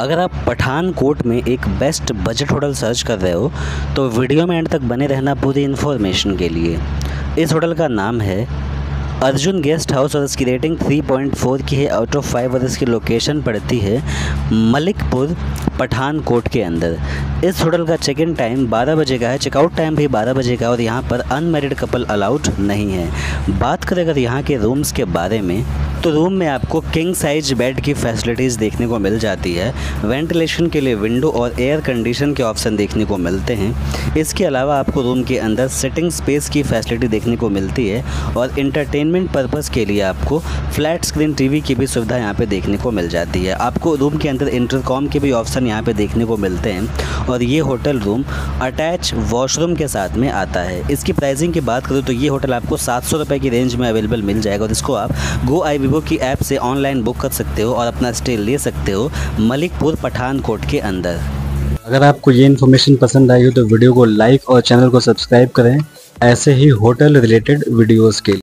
अगर आप पठानकोट में एक बेस्ट बजट होटल सर्च कर रहे हो तो वीडियो में एंड तक बने रहना पूरी इन्फॉर्मेशन के लिए। इस होटल का नाम है अर्जुन गेस्ट हाउस और इसकी रेटिंग 3.4 की है। आउट ऑफ़ फाइव और इसकी लोकेशन पड़ती है मलिकपुर पठानकोट के अंदर। इस होटल का चेक इन टाइम 12 बजे का है। चेकआउट टाइम भी 12 बजे का और यहाँ पर अनमेरिड कपल अलाउड नहीं है। बात करें अगर यहाँ के रूम्स के बारे में तो रूम में आपको किंग साइज़ बेड की फैसिलिटीज़ देखने को मिल जाती है। वेंटिलेशन के लिए विंडो और एयर कंडीशन के ऑप्शन देखने को मिलते हैं। इसके अलावा आपको रूम के अंदर सिटिंग स्पेस की फैसिलिटी देखने को मिलती है और इंटरटेनमेंट पर्पज़ के लिए आपको फ्लैट स्क्रीन टीवी की भी सुविधा यहाँ पे देखने को मिल जाती है। आपको रूम के अंदर इंटरकॉम के भी ऑप्शन यहाँ पे देखने को मिलते हैं और ये होटल रूम अटैच वॉशरूम के साथ में आता है। इसकी प्राइसिंग की बात करूँ तो ये होटल आपको सात सौ की रेंज में अवेलेबल मिल जाएगा और इसको आप गो आई वीवो की ऐप से ऑनलाइन बुक कर सकते हो और अपना स्टे ले सकते हो मलिकपुर पठानकोट के अंदर। अगर आपको ये इन्फॉर्मेशन पसंद आई हो तो वीडियो को लाइक और चैनल को सब्सक्राइब करें। ऐसे ही होटल रिलेटेड वीडियोस के लिए।